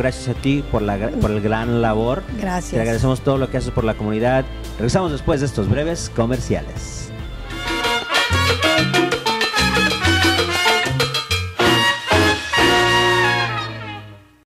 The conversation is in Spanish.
Gracias a ti por, la, por el gran labor. Gracias. Te agradecemos todo lo que haces por la comunidad. Regresamos después de estos breves comerciales.